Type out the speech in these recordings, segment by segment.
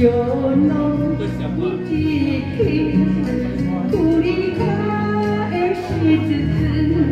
yo no 지킨 우리가 애시듯은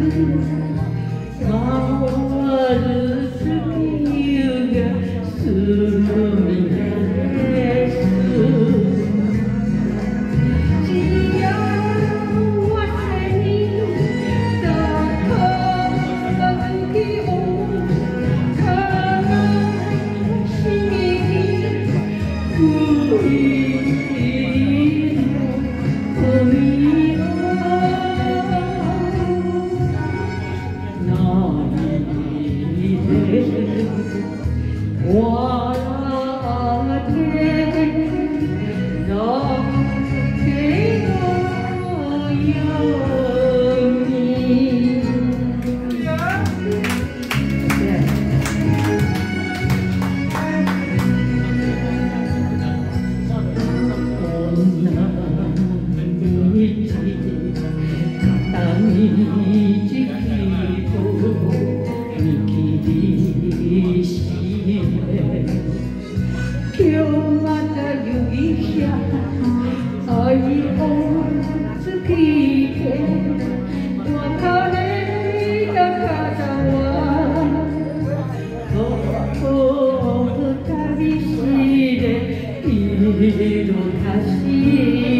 の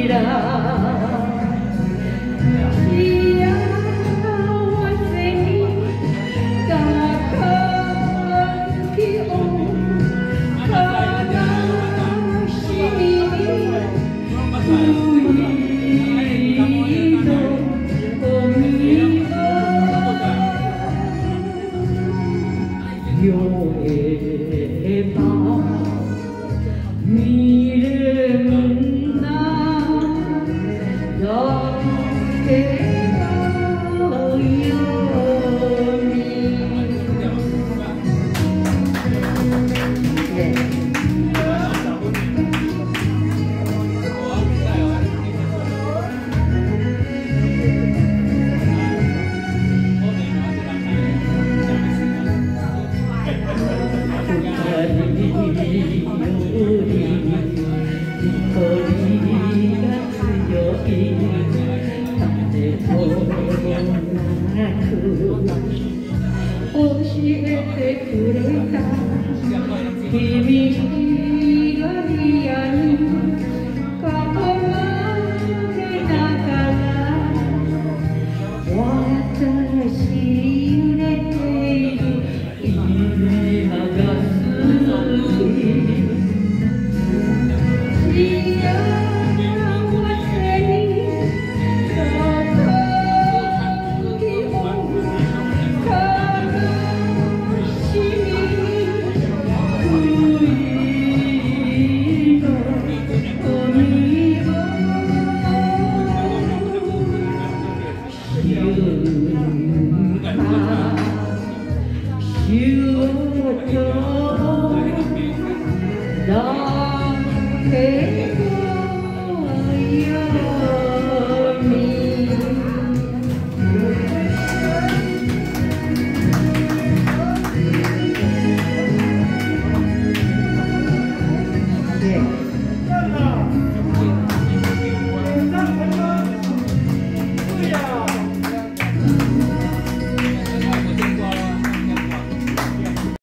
頭 đó thế eh?